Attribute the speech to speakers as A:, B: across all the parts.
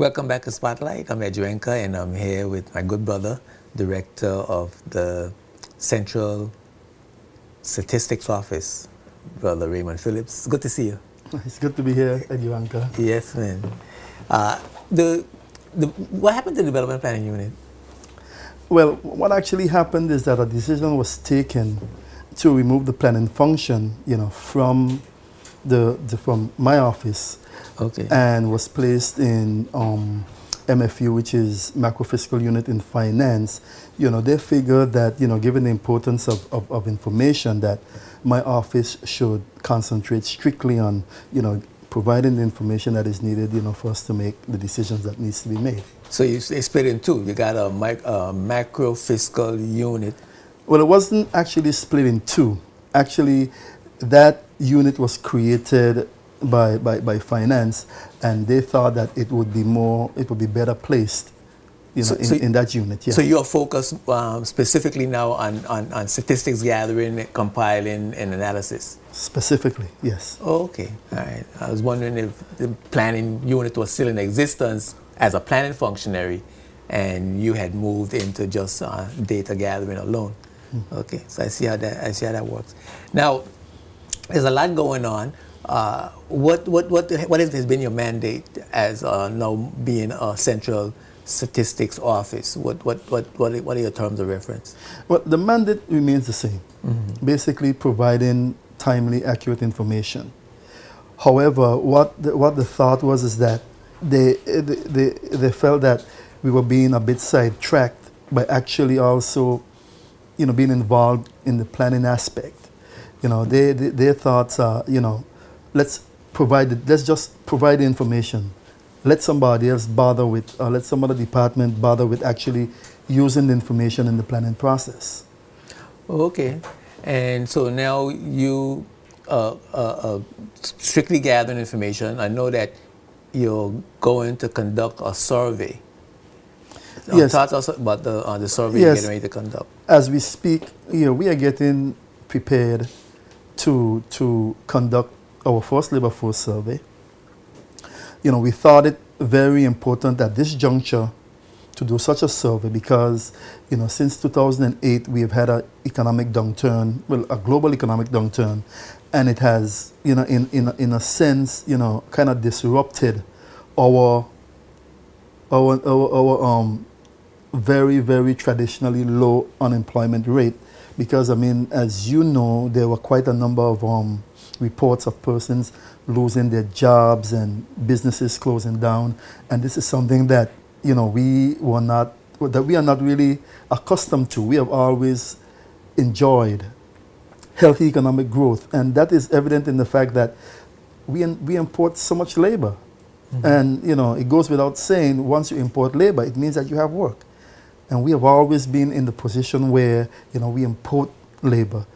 A: Welcome back to Spotlight. I'm Edjuenka and I'm here with my good brother, Director of the Central Statistics Office, Brother Raymond Phillips. Good to see you.
B: It's good to be here, Edjuenka.
A: Yes, man. Uh, the, the, what happened to the Development Planning Unit?
B: Well, what actually happened is that a decision was taken to remove the planning function, you know, from the, the from my office
A: Okay.
B: and was placed in um, MFU, which is macro fiscal unit in finance. You know, they figured that, you know, given the importance of, of, of information, that my office should concentrate strictly on, you know, providing the information that is needed, you know, for us to make the decisions that needs to be made.
A: So you split in two. You got a, mic, a macro fiscal unit.
B: Well, it wasn't actually split in two. Actually, that unit was created by, by, by finance, and they thought that it would be more, it would be better placed, you know,
A: So-
B: in,
A: so-
B: in that unit. Yeah.
A: So you're focused um, specifically now on, on, on statistics gathering, compiling, and analysis.
B: Specifically, yes.
A: Oh, okay. All right. I was wondering if the planning unit was still in existence as a planning functionary and you had moved into just uh, data gathering alone. Okay. So I see how that I see how that works. Now, there's a lot going on. Uh, what what what what has been your mandate as uh, now being a central statistics office? What what what what are, what are your terms of reference?
B: Well, the mandate remains the same, basically providing timely, accurate information. However, what the, what the thought was is that they, they, they, they felt that we were being a bit sidetracked by actually also, you know, being involved in the planning aspect. You know, they, they, their thoughts are, you know, let's provide, the, let's just provide the information. Let somebody else bother with, uh, let some other department bother with actually using the information in the planning process.
A: Okay. And so now you uh, uh, uh, strictly gathering information. I know that you're going to conduct a survey. Uh,
B: Yes.
A: Talk to us about the, uh, the survey
B: Yes.
A: you're getting ready to conduct.
B: As we speak, you know, we are getting prepared to, to conduct our first labor force survey. You know, we thought it very important at this juncture to do such a survey because, you know, since 2008 we have had an economic downturn, well, a global economic downturn, and it has, you know, in, in, a- in a sense, you know, kind of disrupted our, our, our, our um, very, very traditionally low unemployment rate. Because, I mean, as you know, there were quite a number of um, reports of persons losing their jobs and businesses closing down. And this is something that, you know, we were not, that we are not really accustomed to. We have always enjoyed healthy economic growth. And that is evident in the fact that we, we import so much labor. Mm-hmm. And, you know, it goes without saying, once you import labor, it means that you have work. And we have always been in the position where, you know, we import labor.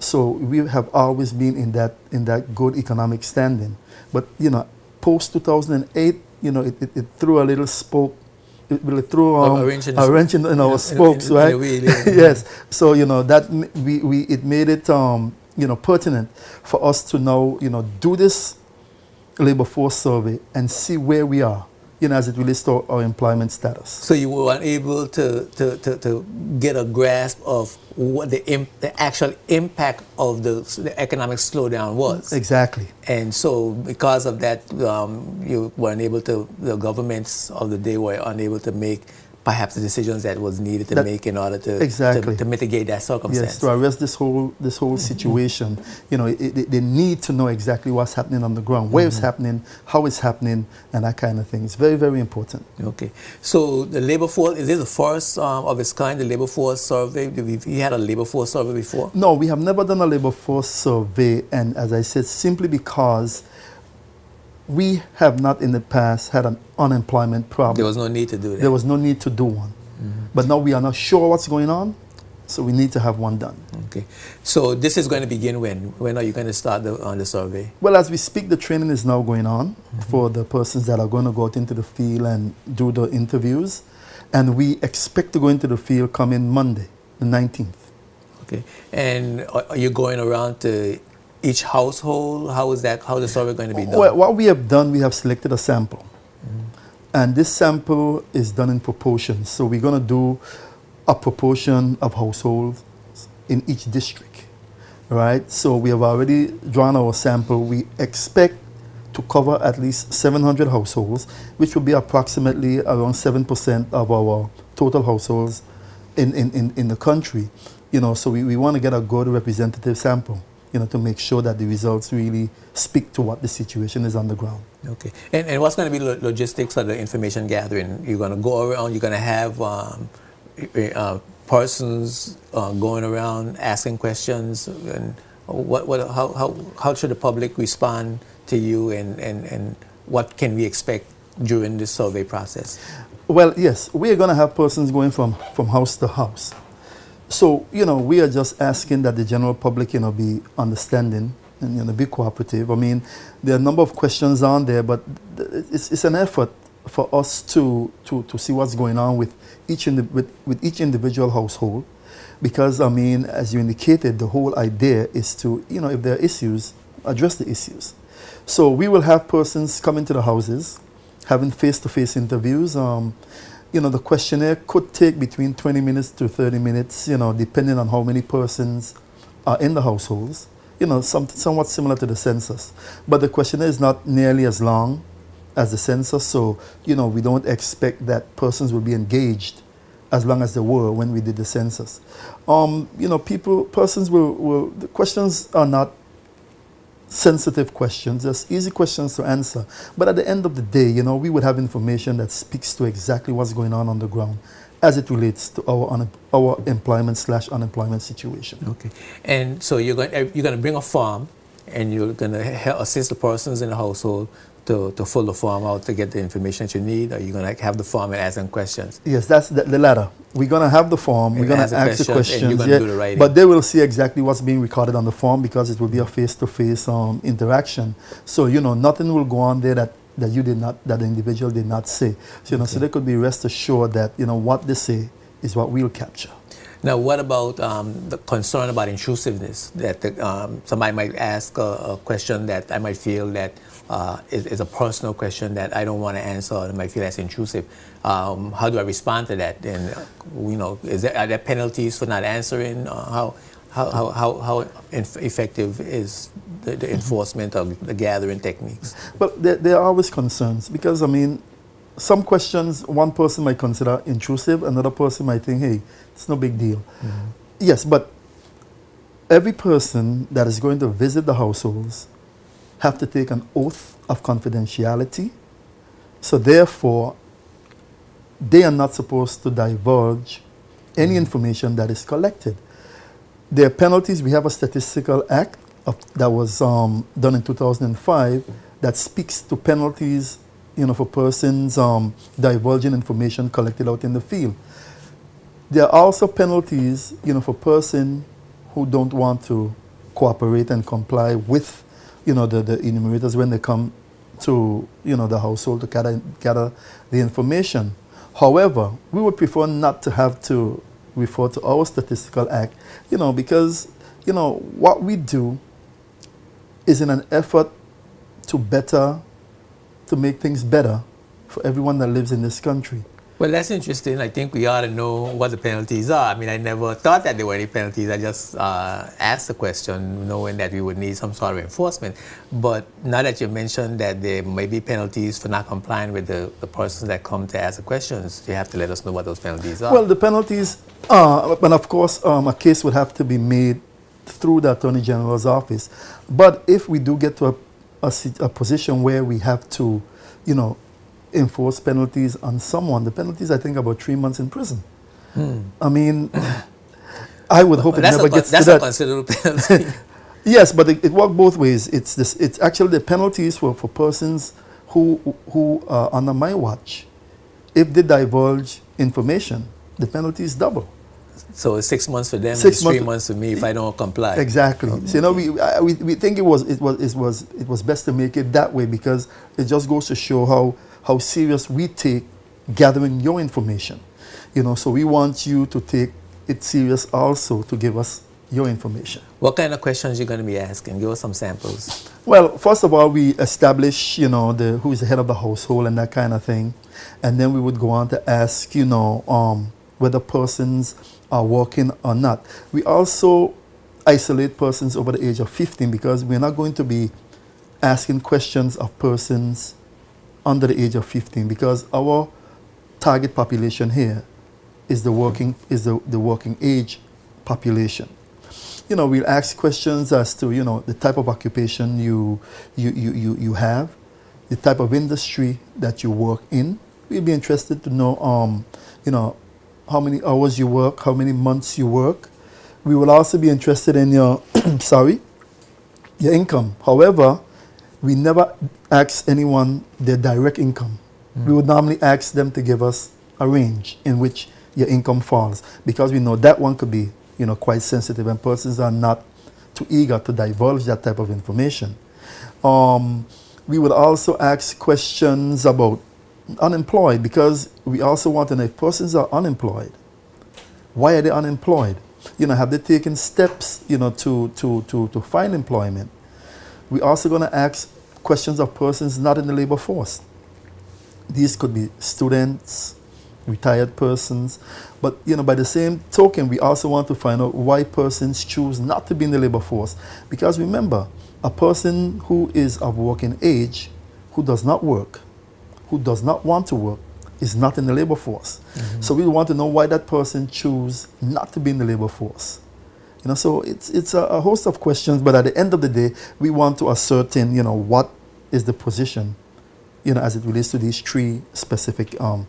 B: So we have always been in that, in that good economic standing. But, you know, post 2008, you know, it, it, it threw a little spoke, it really threw
A: A-
B: um,
A: a wrench in
B: a wrench in, in our
A: in-
B: spokes,
A: in-
B: right?
A: wheel, yeah.
B: yes. So, you know, that we, we, it made it, um, you know, pertinent for us to now, you know, do this labor force survey and see where we are, you know, as it relates to our employment status.
A: So you were unable to, to, to, to get a grasp of what the, imp, the actual impact of the, the economic slowdown was.
B: Exactly.
A: And so, because of that, um, you were unable to, the governments of the day were unable to make perhaps the decisions that was needed to
B: That-
A: make in order to,
B: Exactly.
A: to, to mitigate that circumstance.
B: Yes, to arrest this whole this whole situation, you know, it, it, they need to know exactly what's happening on the ground, where it's happening, how it's happening, and that kind of thing. It's very, very important.
A: Okay. So the labor force, is this the first um, of its kind, the labor force survey? We- had a labor force survey before?
B: No, we have never done a labor force survey, and as I said, simply because we have not in the past had an unemployment problem.
A: There was no need to do that.
B: There was no need to do one. Mm-hmm. But now we are not sure what's going on, so we need to have one done.
A: Okay. So this is going to begin when? When are you going to start the, on the survey?
B: Well, as we speak, the training is now going on mm-hmm. for the persons that are going to go out into the field and do the interviews. And we expect to go into the field coming Monday, the 19th.
A: Okay. And are you going around to each household? How is that? How is the survey going to be done?
B: Well, what we have done, we have selected a sample. And this sample is done in proportions. So we're going to do a proportion of households in each district, right? So we have already drawn our sample. We expect to cover at least 700 households, which will be approximately around 7% of our total households in, in, in, in the country. You know, so we, we want to get a good representative sample, you know, to make sure that the results really speak to what the situation is on the ground.
A: Okay. And, and what's going to be lo logistics for the information gathering? You're going to go around, you're going to have um, uh, persons uh, going around asking questions, and what, what, how, how, how should the public respond to you, and, and, and what can we expect during this survey process?
B: Well, yes, we are going to have persons going from, from house to house. So, you know, we are just asking that the general public, you know, be understanding and, you know, be cooperative. I mean, there are a number of questions on there, but it's, it's an effort for us to, to, to see what's going on with each, with, with each individual household. Because, I mean, as you indicated, the whole idea is to, you know, if there are issues, address the issues. So we will have persons come into the houses, having face-to-face interviews. Um, you know, the questionnaire could take between 20 minutes to 30 minutes, you know, depending on how many persons are in the households. You know, some, somewhat similar to the census. But the questionnaire is not nearly as long as the census, so, you know, we don't expect that persons will be engaged as long as they were when we did the census. Um, you know, people, persons will, will, the questions are not sensitive questions, just easy questions to answer. But at the end of the day, you know, we would have information that speaks to exactly what's going on on the ground as it relates to our our employment slash unemployment situation.
A: Okay, and so you're going you're going to bring a farm, and you're going to help assist the persons in the household to, to fill the form out to get the information that you need, or you're going to have the form and ask them questions?
B: Yes, that's the, the latter. We're going to have the form, we're going to ask the questions, yeah, the but they will see exactly what's being recorded on the form because it will be a face-to-face um, interaction. So, you know, nothing will go on there that, that you did not, that the individual did not say. So, you know, okay. so they could be rest assured that, you know, what they say is what we'll capture.
A: Now, what about um, the concern about intrusiveness? That the, um, somebody might ask a, a, question that I might feel that uh, is, is, a personal question that I don't want to answer, and might feel that's intrusive. Um, how do I respond to that? And you know, is there, are there penalties for not answering? Uh, how, how, how, how, how effective is the, the, enforcement of the gathering techniques?
B: But there, there are always concerns because I mean, some questions one person might consider intrusive, another person might think, hey, it's no big deal. Mm -hmm. Yes, but every person that is going to visit the households have to take an oath of confidentiality. So therefore, they are not supposed to divulge any mm-hmm. information that is collected. There are penalties. We have a statistical act of, that was um, done in 2005 that speaks to penalties you know, for persons um, divulging information collected out in the field. There are also penalties, you know, for persons who don't want to cooperate and comply with, you know, the, the enumerators when they come to, you know, the household to gather, gather the information. However, we would prefer not to have to refer to our statistical act, you know, because, you know, what we do is in an effort to better to make things better for everyone that lives in this country.
A: Well, that's interesting. I think we ought to know what the penalties are. I mean, I never thought that there were any penalties. I just uh, asked the question knowing that we would need some sort of enforcement. But now that you mentioned that there may be penalties for not complying with the, the persons that come to ask the questions, you have to let us know what those penalties are.
B: Well, the penalties are, but of course, um, a case would have to be made through the Attorney General's office. But if we do get to a a, a position where we have to, you know, enforce penalties on someone, the penalties I think about three months in prison. Hmm. I mean, I would hope it never
A: a,
B: gets
A: to
B: that.
A: That's a considerable penalty.
B: yes, but it, it works both ways. It's this. It's actually the penalties for, for persons who who are under my watch. If they divulge information, the penalty is double.
A: So it's six months for them, six months three months for me if I don't comply.
B: Exactly. Okay. So you know, we, I, we, we think it was it was it was it was best to make it that way because it just goes to show how how serious we take gathering your information. You know, so we want you to take it serious also to give us your information.
A: What kind of questions are you going to be asking? Give us some samples.
B: Well, first of all, we establish, you know, the who is the head of the household and that kind of thing, and then we would go on to ask, you know, um, whether persons are working or not. We also isolate persons over the age of 15 because we're not going to be asking questions of persons under the age of 15 because our target population here is the working is the, the working age population you know, we'll ask questions as to, you know, the type of occupation you, you, you, you, you have, the type of industry that you work in. We'll be interested to know, um, you know, how many hours you work, how many months you work. We will also be interested in your, sorry, your income. However, we never ask anyone their direct income. Mm. We would normally ask them to give us a range in which your income falls because we know that one could be you know, quite sensitive and persons are not too eager to divulge that type of information. Um, we would also ask questions about unemployed because we also want to know if persons are unemployed, why are they unemployed? You know, have they taken steps, you know, to, to, to, to find employment? We're also going to ask questions of persons not in the labor force. These could be students, retired persons. But you know, by the same token, we also want to find out why persons choose not to be in the labor force. Because remember, a person who is of working age, who does not work, who does not want to work, is not in the labor force. Mm-hmm. So we want to know why that person choose not to be in the labor force. You know, so it's it's a, a host of questions, but at the end of the day, we want to ascertain, you know, what is the position, you know, as it relates to these three specific um,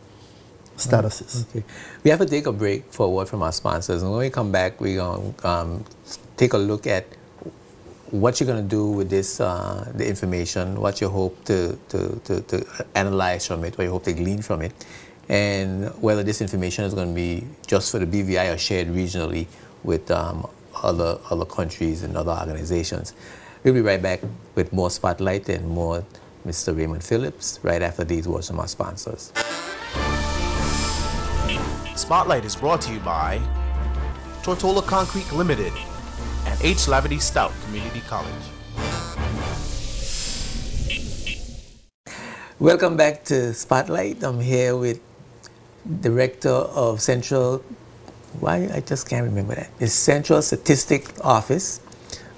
B: statuses.
A: Okay. We have to take a break for a word from our sponsors. And when we come back, we're going to um, take a look at what you're going to do with this, uh, the information, what you hope to, to, to, to, analyze from it, what you hope to glean from it, and whether this information is going to be just for the BVI or shared regionally with um, other, other countries and other organizations. We'll be right back with more Spotlight and more Mr. Raymond Phillips right after these words from our sponsors.
C: Spotlight is brought to you by Tortola Concrete Limited and H. Lavity Stoutt Community College.
A: Welcome back to Spotlight. I'm here with Director of Central, why I just can't remember that. It's Central Statistic Office,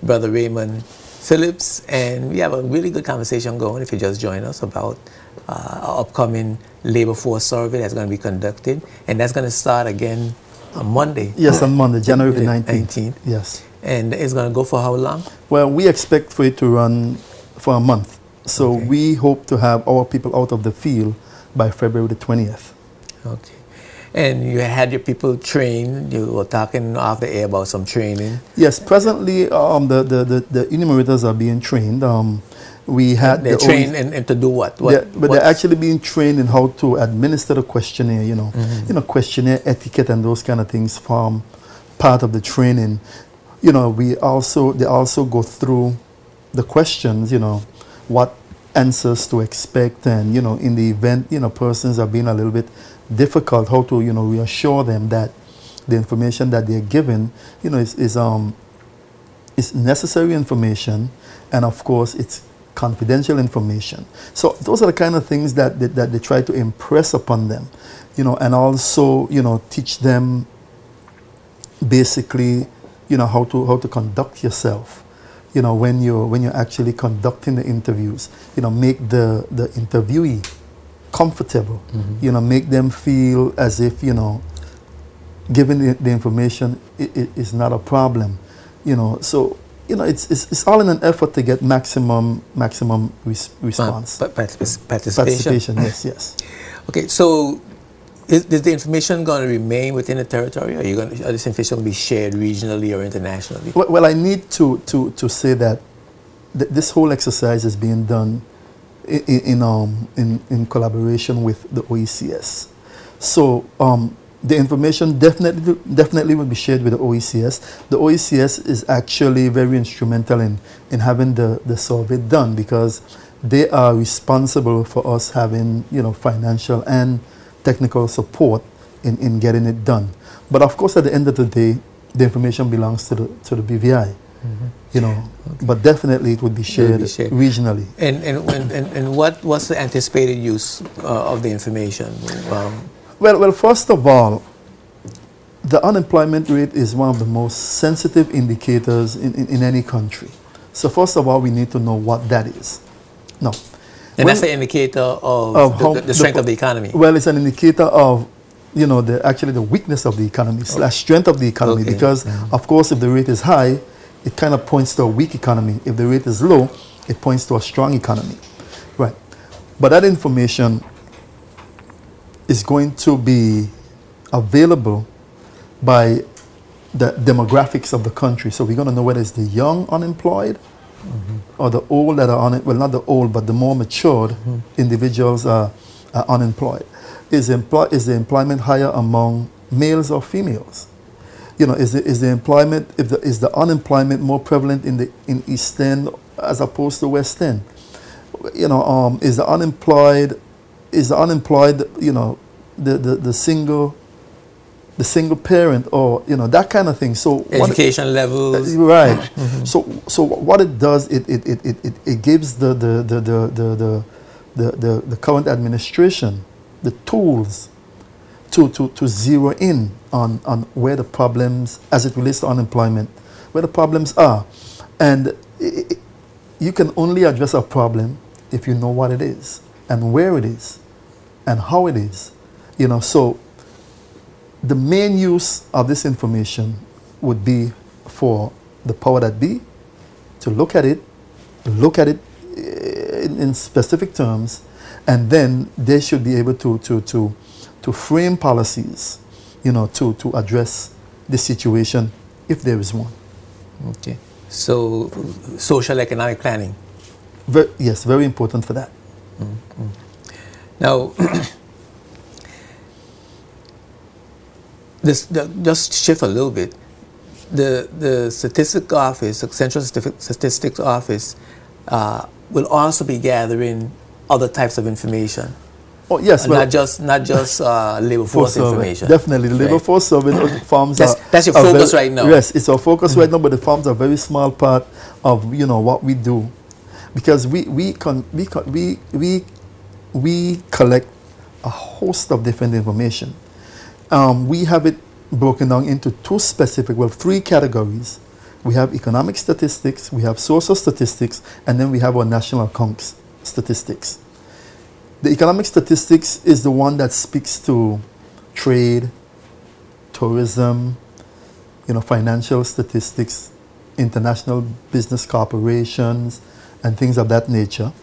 A: Brother Raymond Phillips, and we have a really good conversation going if you just join us about uh, upcoming labor force survey that's going to be conducted, and that's going to start again on Monday.
B: Yes, on Monday, January the 19th. 19th. Yes.
A: And it's going to go for how long?
B: Well, we expect for it to run for a month. So okay. we hope to have our people out of the field by February the 20th.
A: Okay. And you had your people trained, you were talking off the air about some training.
B: Yes, presently um, the, the, the, the enumerators are being trained. Um, we had
A: they're the trained in, in, to do what? what
B: they're, but they're actually being trained in how to administer the questionnaire. You know, mm-hmm. you know, questionnaire etiquette and those kind of things form part of the training. You know, we also they also go through the questions. You know, what answers to expect, and you know, in the event you know persons are being a little bit difficult, how to you know reassure them that the information that they're given, you know, is, is um is necessary information, and of course it's confidential information. So those are the kind of things that they, that they try to impress upon them, you know, and also you know teach them basically, you know, how to how to conduct yourself, you know, when you're when you're actually conducting the interviews, you know, make the the interviewee comfortable, mm-hmm. you know, make them feel as if you know, giving the, the information is not a problem, you know. So you know, it's, it's, it's all in an effort to get maximum maximum res response.
A: Uh, participation.
B: Participation, yes, yes.
A: Okay, so is, is, the information going to remain within the territory, or are you going to, are this information going to be shared regionally or internationally?
B: Well, well, I need to, to, to say that th this whole exercise is being done in, in, um, in, in collaboration with the OECS. So um, the information definitely definitely will be shared with the OECS. The OECS is actually very instrumental in, in having the, the survey done because they are responsible for us having you know financial and technical support in, in getting it done. But of course at the end of the day, the information belongs to the to the BVI. Mm-hmm. You know, okay. but definitely it would be shared, be shared. regionally.
A: And and, and and, what what's the anticipated use uh, of the information? Um,
B: well, well, first of all, the unemployment rate is one of the most sensitive indicators in, in, in any country. So first of all, we need to know what that is. No.
A: And that's the indicator of, of the, the, strength the, of the economy.
B: Well, it's an indicator of, you know, the actually the weakness of the economy slash strength of the economy. Okay. Because, mm-hmm. of course, if the rate is high, it kind of points to a weak economy. If the rate is low, it points to a strong economy. Right. But that information is going to be available by the demographics of the country. So we're going to know whether it's the young unemployed mm-hmm. or the old that are on it. well, not the old, but the more matured mm-hmm. individuals are, are unemployed. Is, employ- is the employment higher among males or females? You know, is the, is the employment, if the, is the unemployment more prevalent in the in East End as opposed to West End? You know, um, is the unemployed, is the unemployed, you know, the, the, the single the single parent or you know that kind of thing so
A: education it, levels
B: right mm-hmm. so so what it does it it, it, it, it gives the the the the the, the, the, the current administration the tools to, to, to zero in on, on where the problems as it relates to unemployment where the problems are. And it, you can only address a problem if you know what it is and where it is and how it is you know. So the main use of this information would be for the power that be to look at it, look at it eh, in, in specific terms, and then they should be able to, to, to, to frame policies, you know, to, to address the situation if there is one.
A: Okay. So, social economic planning.
B: Very, yes, very important for that. Mm -hmm.
A: Now, this, the, just shift a little bit. The, the statistics office, the Central Statistics Office, uh, will also be gathering other types of information.
B: Oh yes,
A: well, not just not just uh, labor force, force information.
B: Definitely, the labor right. force survey farms
A: that's,
B: are.
A: That's your focus very, right now.
B: Yes, it's our focus mm -hmm. right now, but the farms are a very small part of you know what we do, because we we con, we con, we we we collect a host of different information um, we have it broken down into two specific, well, three categories. We have economic statistics, we have social statistics, and then we have our national accounts statistics. The economic statistics is the one that speaks to trade, tourism, you know, financial statistics, international business corporations, and things of that nature.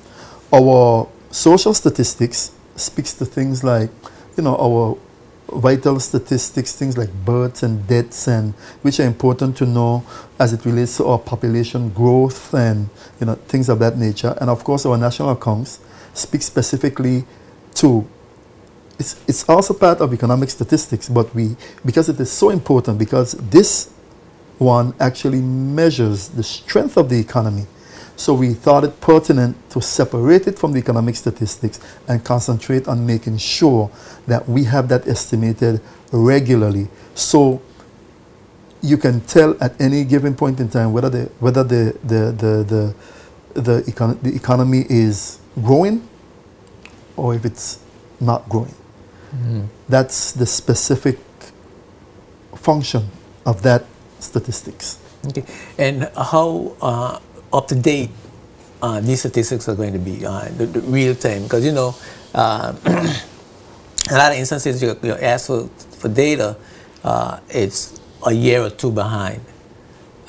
B: Our social statistics speaks to things like, you know, our vital statistics, things like births and deaths, and which are important to know as it relates to our population growth and you know things of that nature. And of course, our national accounts speak specifically to. It's, it's also part of economic statistics, but we because it is so important because this one actually measures the strength of the economy so we thought it pertinent to separate it from the economic statistics and concentrate on making sure that we have that estimated regularly. So you can tell at any given point in time whether the whether the the the the, the, econ the economy is growing or if it's not growing. Mm. That's the specific function of that statistics.
A: Okay, and how uh, up to date uh, these statistics are going to be uh, the, the, real time because you know uh, a lot of instances you're, you're asked for, for data uh, it's a year or two behind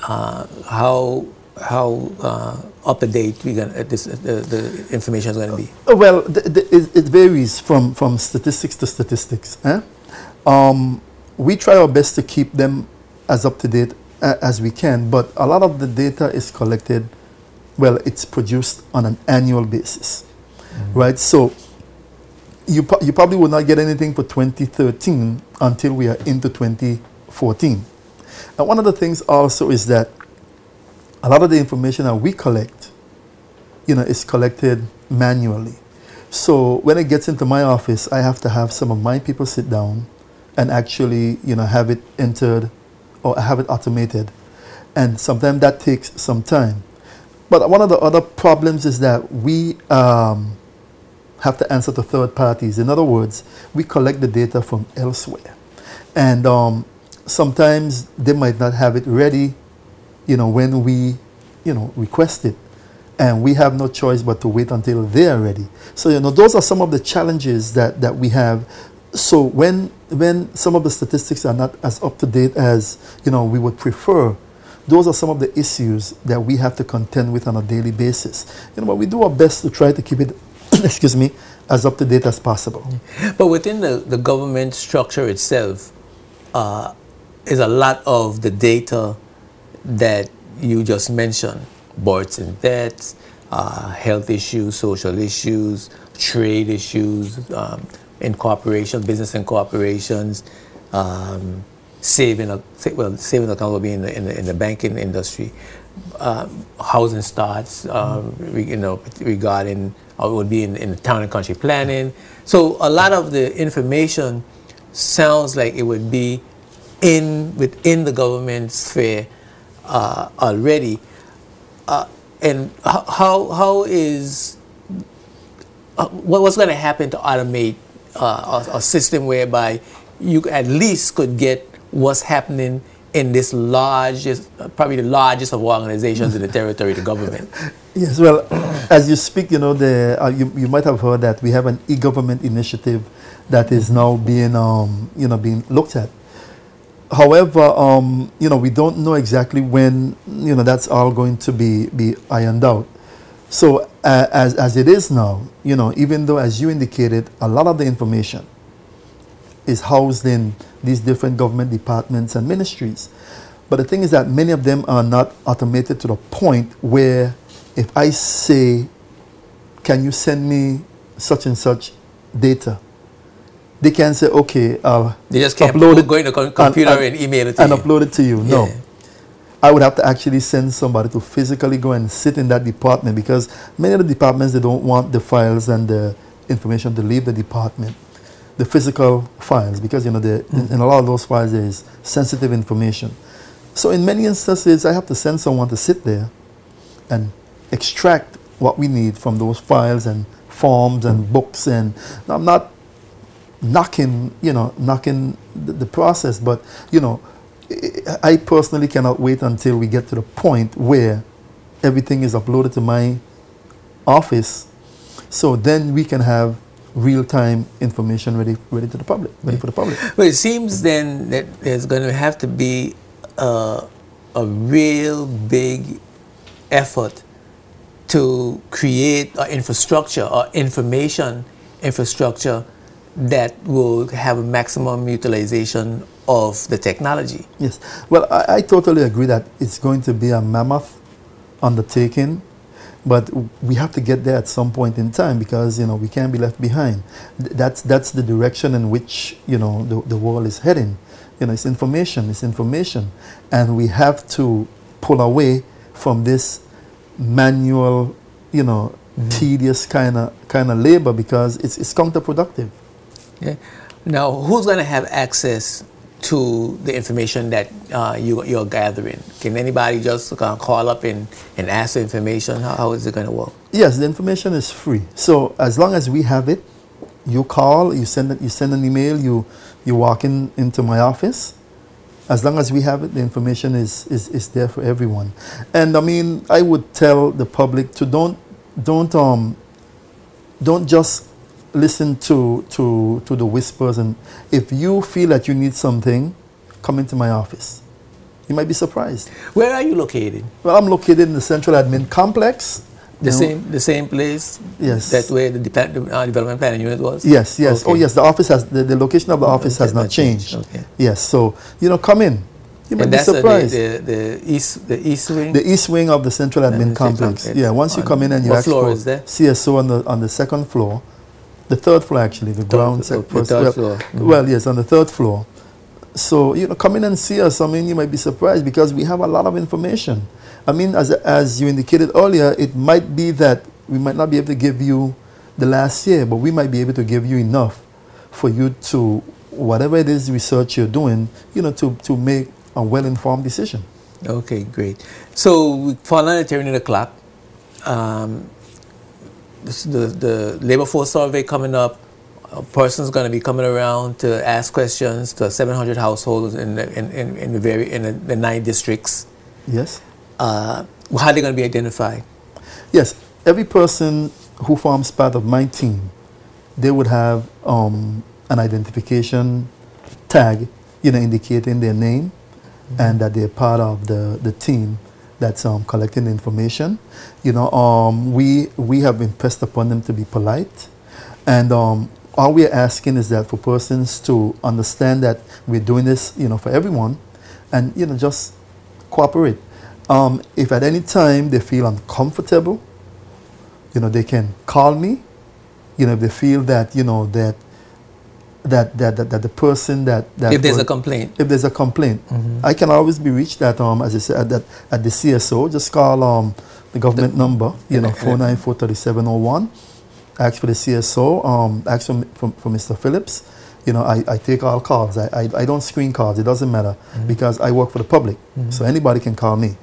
A: uh, how how uh, up to date we gonna, this, the, the information is going to be
B: well the, the, it, it, varies from from statistics to statistics eh? um, we try our best to keep them as up to date as we can, but a lot of the data is collected, well, it's produced on an annual basis, mm-hmm. right? So you, you probably will not get anything for 2013 until we are into 2014. And one of the things also is that a lot of the information that we collect, you know, is collected manually. So when it gets into my office, I have to have some of my people sit down and actually, you know, have it entered or have it automated. And sometimes that takes some time. But one of the other problems is that we um, have to answer to third parties. In other words, we collect the data from elsewhere. And um, sometimes they might not have it ready, you know, when we, you know, request it. And we have no choice but to wait until they are ready. So, you know, those are some of the challenges that, that we have. So when, when some of the statistics are not as up to date as, you know, we would prefer, those are some of the issues that we have to contend with on a daily basis. You know, but we do our best to try to keep it, excuse me, as up to date as possible.
A: But within the, the government structure itself, uh, is a lot of the data that you just mentioned births and deaths, uh, health issues, social issues, trade issues, um, incorporation, business incorporations, um, saving, well, saving account will be in the, in the, in the banking industry, um, housing starts, um, you know, regarding, uh, would be in, in the town and country planning. So a lot of the information sounds like it would be in within the government sphere uh, already. Uh, and how, how is uh, what's going to happen to automate uh, a, a, system whereby you at least could get what's happening in this largest, probably the largest of organizations in the territory, the government.
B: Yes, well, as you speak, you know, the, uh, you, you might have heard that we have an e-government initiative that is now being, um, you know, being looked at. However, um, you know, we don't know exactly when, you know, that's all going to be, be ironed out. So uh, as, as it is now, you know, even though, as you indicated, a lot of the information is housed in these different government departments and ministries. But the thing is that many of them are not automated to the point where if I say, can you send me such and such data? They can say, okay, I'll
A: they just can't upload it, go in the computer and, and, and email it
B: to and you. upload it to you. No. Yeah. I would have to actually send somebody to physically go and sit in that department because many of the departments they don't want the files and the information to leave the department, the physical files because you know the, mm. in, in a lot of those files there is sensitive information. So in many instances, I have to send someone to sit there and extract what we need from those files and forms and books and I'm not knocking, you know, knocking the, the process. But, you know, I personally cannot wait until we get to the point where everything is uploaded to my office. So then we can have real-time information ready, ready to the public, ready for the public.
A: Well, it seems then that there's going to have to be a, a real big effort to create an infrastructure or information infrastructure that will have a maximum utilization of the technology.
B: Yes. Well, I, I, totally agree that it's going to be a mammoth undertaking, but we have to get there at some point in time because you know we can't be left behind. That's that's the direction in which you know the, the world is heading. You know, it's information, it's information, and we have to pull away from this manual, you know, mm -hmm. tedious kind of kind of labor because it's it's counterproductive.
A: Now, who's going to have access to the information that uh, you, you're gathering? Can anybody just uh, call up and, and ask for information? How, how is it going to work?
B: Yes, the information is free. So as long as we have it, you call, you send, you send an email, you, you walk in into my office. As long as we have it, the information is, is, is there for everyone. And I mean, I would tell the public to don't, don't, um, don't just listen to, to, to the whispers. And if you feel that you need something, come into my office. You might be surprised.
A: Where are you located?
B: Well, I'm located in the Central Admin Complex.
A: The same, the same place.
B: Yes.
A: That where the, the uh, development planning unit was.
B: Yes, yes. Okay. Oh, yes. The office has the, the location of the office has not changed. changed. Okay. Yes. So you know, come in. You might
A: and
B: be surprised.
A: The, the, the, east, the east wing.
B: The east wing of the Central Admin Complex. Complex. Yeah. Once you come in and you
A: what
B: ask
A: floor
B: for
A: is there?
B: CSO on the on the second floor, the third floor, actually, the ground
A: the third well, floor.
B: Mm. Well, yes, on the third floor. So, you know, come in and see us. I mean, you might be surprised because we have a lot of information. I mean, as, as you indicated earlier, it might be that we might not be able to give you the last year, but we might be able to give you enough for you to, whatever it is research you're doing, you know, to, to make a well-informed decision.
A: Okay, great. So falling at 10 o'clock, um, the, the labor force survey coming up, a person's going to be coming around to ask questions to 700 households in the, in, in, in the, very, in the, the nine districts.
B: Yes.
A: Uh, how are they going to be identified?
B: Yes, every person who forms part of my team, they would have um, an identification tag, you know, indicating their name mm-hmm. and that they're part of the, the team that's um, collecting information. You know, um, we, we have impressed upon them to be polite. And um, all we're asking is that for persons to understand that we're doing this, you know, for everyone and, you know, just cooperate. Um, if at any time they feel uncomfortable, you know, they can call me. You know, if they feel that, you know, that that, that, that, that the person that, that
A: if there's a complaint.
B: if there's a complaint. Mm-hmm. i can always be reached at um as i said at, that, at the cso just call um the government the, number you know 4943701 ask for the cso um ask for, for, for mr phillips. You know i, I take all calls. I, I, I don't screen calls. It doesn't matter mm-hmm. because i work for the public. Mm-hmm. so anybody can call me.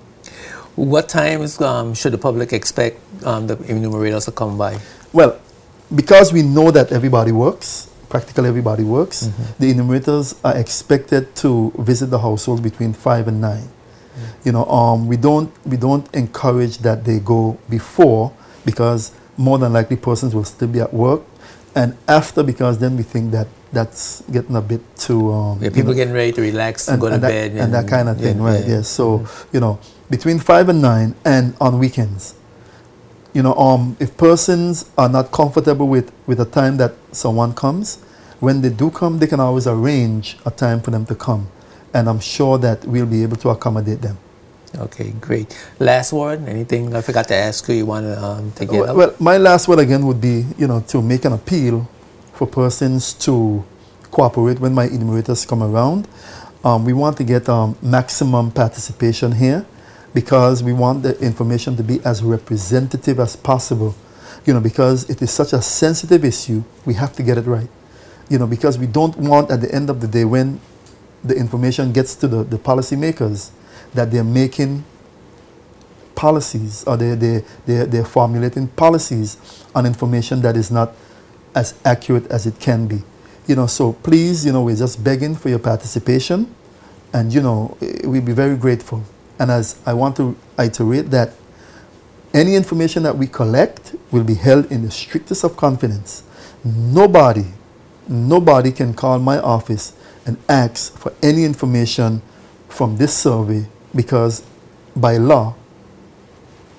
A: What times um, should the public expect um, the enumerators to come by?
B: Well because we know that everybody works practically everybody works. Mm-hmm. The enumerators are expected to visit the household between five and 9 mm-hmm. You know, um, we don't we don't encourage that they go before because more than likely persons will still be at work, and after because then we think that that's getting a bit too. Um,
A: yeah, people know, getting ready to relax and, go to
B: and
A: bed
B: and, and, that kind of thing, yeah, right? Yes. Yeah. So mm-hmm. you know, between five and nine, and on weekends you know, um, if persons are not comfortable with, with a time that someone comes, when they do come, they can always arrange a time for them to come. And I'm sure that we'll be able to accommodate them.
A: Okay, great. Last word, anything I forgot to ask you you want to, um, to get
B: well, well, my last word again would be, you know, to make an appeal for persons to cooperate when my enumerators come around. Um, we want to get um, maximum participation here because we want the information to be as representative as possible. You know, because it is such a sensitive issue, we have to get it right. You know, because we don't want at the end of the day when the information gets to the, the policymakers that they're making policies or they, they, they, they're formulating policies on information that is not as accurate as it can be. You know, so please, you know, we're just begging for your participation and, you know, eh, we'd be very grateful. And as I want to iterate that any information that we collect will be held in the strictest of confidence. Nobody, nobody can call my office and ask for any information from this survey because by law,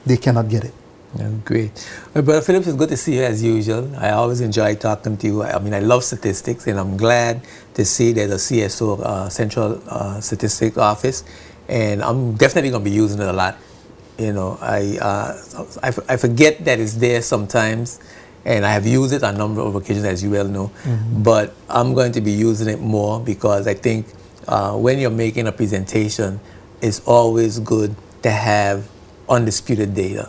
B: they cannot get it.
A: Yeah, great. Well, Brother Phillips, it's good to see you as usual. I always enjoy talking to you. I mean, I love statistics, and I'm glad to see there's a CSO, uh, Central uh, Statistics Office, and I'm definitely going to be using it a lot. You know, I, uh, I, I, forget that it's there sometimes, and I have used it on a number of occasions, as you well know. Mm-hmm. But I'm going to be using it more because I think uh, when you're making a presentation, it's always good to have undisputed data.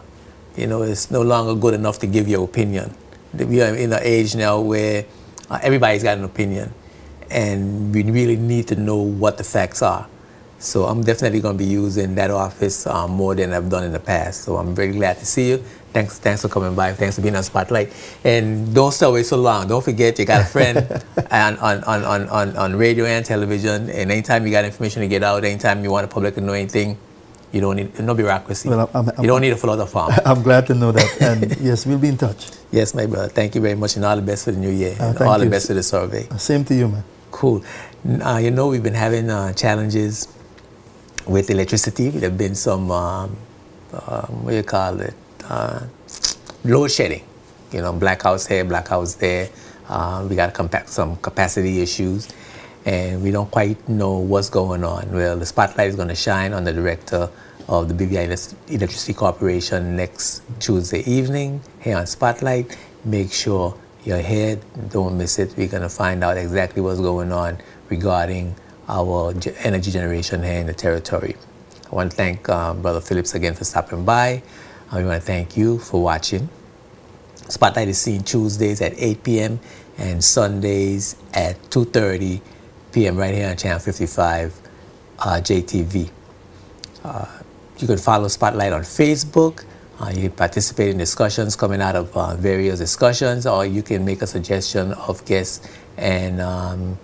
A: You know, it's no longer good enough to give your opinion. We are in an age now where uh, everybody's got an opinion, and we really need to know what the facts are. So I'm definitely going to be using that office um, more than I've done in the past. So I'm very glad to see you. Thanks, thanks for coming by. Thanks for being on Spotlight. And don't stay away so long. Don't forget you got a friend on, on, on, on, on radio and television. And anytime you got information to get out, anytime you want the public to know anything, you don't need no bureaucracy. Well, I'm, I'm, you don't need follow the farm.
B: I'm glad to know that. And yes, we'll be in touch.
A: Yes, my brother. Thank you very much, and all the best for the new year. Uh, and all you. the best for the survey.
B: Same to you, man.
A: Cool. Uh, you know, we've been having uh, challenges with electricity. There have been some, um, uh, what do you call it, uh, load shedding. You know, blackouts here, blackouts there. Uh, we got some capacity issues, and we don't quite know what's going on. Well, the spotlight is going to shine on the director of the BVI Electricity Corporation next Tuesday evening here on Spotlight. Make sure you're here, don't miss it. We're going to find out exactly what's going on regarding our energy generation here in the territory. I want to thank um, Brother Phillips again for stopping by. I want to thank you for watching. Spotlight is seen Tuesdays at 8 p.m. and Sundays at 2.30 p.m. right here on Channel 55 uh, JTV. Uh, you can follow Spotlight on Facebook. Uh, you can participate in discussions coming out of uh, various discussions, or you can make a suggestion of guests and um,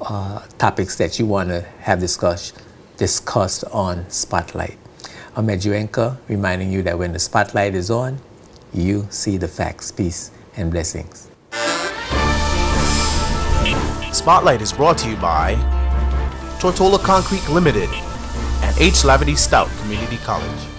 A: uh, topics that you want to have discuss, discussed on Spotlight. I'm Edjuenka, reminding you that when the spotlight is on, you see the facts. Peace and blessings.
C: Spotlight is brought to you by Tortola Concrete Limited and H. Lavity Stoutt Community College.